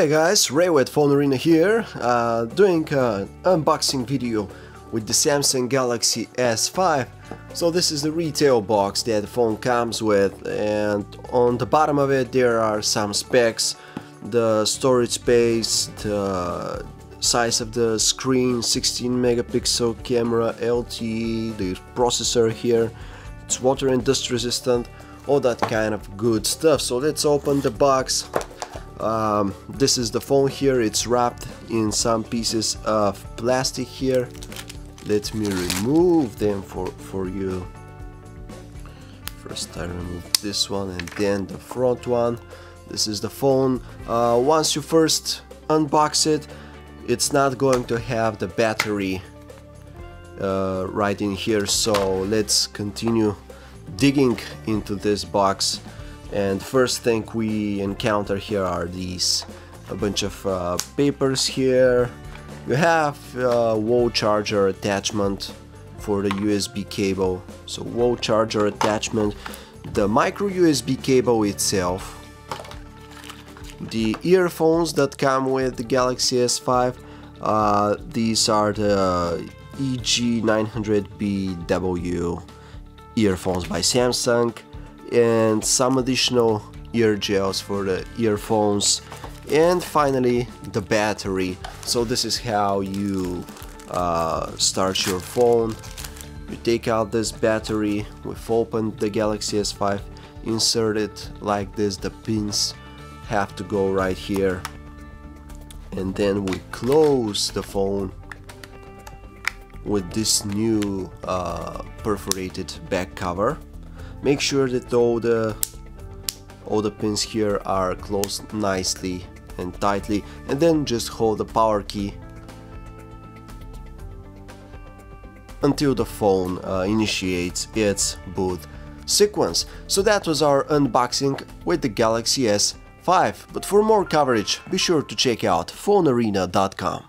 Hey guys, Ray with Phone Arena here, uh, doing an unboxing video with the Samsung Galaxy S5. So this is the retail box that the phone comes with and on the bottom of it there are some specs, the storage space, the size of the screen, 16 megapixel camera, LTE, the processor here, it's water and dust resistant, all that kind of good stuff. So let's open the box. Um, this is the phone here, it's wrapped in some pieces of plastic here. Let me remove them for, for you. First I remove this one and then the front one. This is the phone. Uh, once you first unbox it, it's not going to have the battery uh, right in here so let's continue digging into this box and first thing we encounter here are these a bunch of uh, papers here. You have a wall charger attachment for the USB cable. So wall charger attachment the micro USB cable itself the earphones that come with the Galaxy S5 uh, these are the EG900BW earphones by Samsung and some additional ear gels for the earphones. And finally the battery. So this is how you uh, start your phone. You take out this battery we've opened the Galaxy S5 insert it like this. The pins have to go right here. And then we close the phone with this new uh, perforated back cover make sure that all the all the pins here are closed nicely and tightly and then just hold the power key until the phone uh, initiates its boot sequence. So that was our unboxing with the Galaxy S5, but for more coverage be sure to check out phonearena.com.